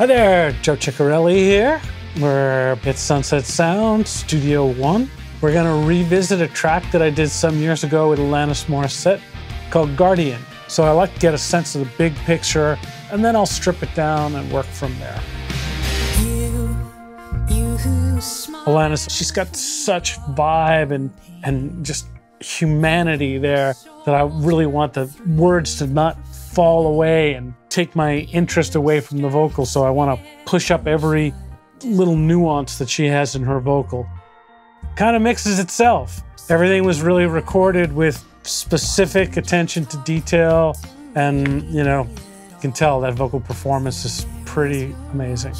Hi there, Joe Chiccarelli here. We're at Sunset Sound, Studio One. We're gonna revisit a track that I did some years ago with Alanis Morissette called Guardian. So I like to get a sense of the big picture, and then I'll strip it down and work from there. Alanis, she's got such vibe and and just humanity there that I really want the words to not fall away and take my interest away from the vocal. So I want to push up every little nuance that she has in her vocal. Kind of mixes itself. Everything was really recorded with specific attention to detail, and you know, you can tell that vocal performance is pretty amazing.